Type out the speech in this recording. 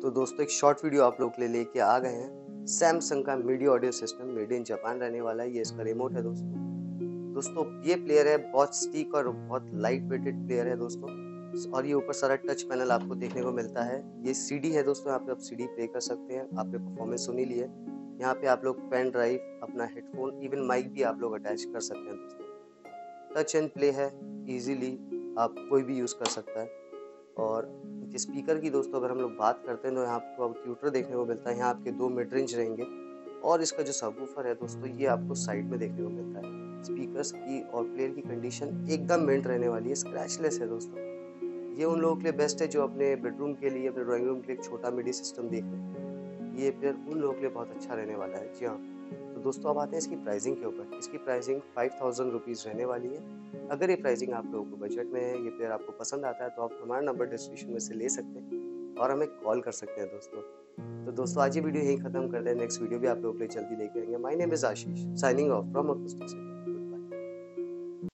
दोस्तों, एक short video आप लोग के लिए लेके आ गए हैं। सैमसंग का media audio system made in Japan रहने वाला है। ये इसका रिमोट है दोस्तों। दोस्तों, ये प्लेयर है, बहुत स्टीक और बहुत लाइट वेटेड प्लेयर है दोस्तों। और ये ऊपर सारा टच पैनल आपको देखने को मिलता है। ये सीडी है दोस्तों, यहाँ पे आप सीडी प्ले कर सकते हैं। आपने परफॉर्मेंस सुनी ली है। यहाँ पे आप लोग पेन ड्राइव अपना हेडफोन इवन माइक भी आप लोग अटैच कर सकते हैं दोस्तों। टच एंड प्ले है इजीली आप कोई भी यूज़ कर सकता है। और स्पीकर की दोस्तों, अगर हम लोग बात करते हैं तो यहाँ आपको अब ट्यूटर देखने को मिलता है। यहाँ आपके दो मिड रेंज रहेंगे और इसका जो सबवूफर है दोस्तों, ये आपको साइड में देखने को मिलता है। स्पीकर्स की और प्लेयर की कंडीशन एकदम मेंट रहने वाली है स्क्रैचलेस है दोस्तों। ये उन लोगों के लिए बेस्ट है जो अपने बेडरूम के लिए, अपने ड्राइंग रूम के लिए एक छोटा मिडी सिस्टम देख रहे हैं। ये प्लेयर उन लोगों के लिए बहुत अच्छा रहने वाला है। जी हाँ। तो दोस्तों, अब आते हैं इसकी प्राइसिंग के ऊपर। इसकी प्राइसिंग फाइव थाउज़ेंड रुपीज़ रहने वाली है। अगर ये प्राइसिंग आप लोगों को बजट में है, ये प्लेयर आपको पसंद आता है तो आप हमारा नंबर डिस्क्रिप्शन में से ले सकते हैं और हमें कॉल कर सकते हैं दोस्तों। तो दोस्तों, आज ये वीडियो यहीं खत्म कर दें। नेक्स्ट वीडियो भी आप लोगों के लिए जल्दी लेके आएँगे my name is Ashish signing off from acoustic